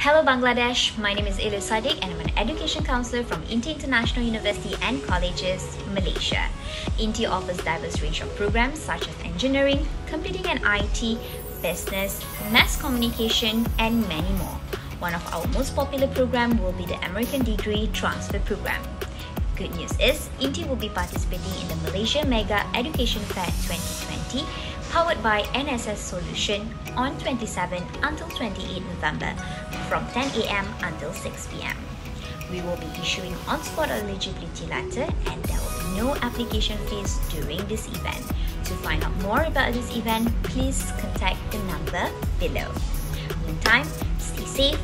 Hello Bangladesh, my name is Ilu Sadiq and I'm an education counselor from INTI International University and Colleges, Malaysia. INTI offers diverse range of programs such as engineering, computing and IT, business, mass communication and many more. One of our most popular program will be the American Degree Transfer Program. Good news is, INTI will be participating in the Malaysia Mega Education Fair 2020 powered by NSS Solution on 27 until 28 November from 10 a.m. until 6 p.m. We will be issuing on-spot eligibility letter and there will be no application fees during this event. To find out more about this event, please contact the number below. Meantime, stay safe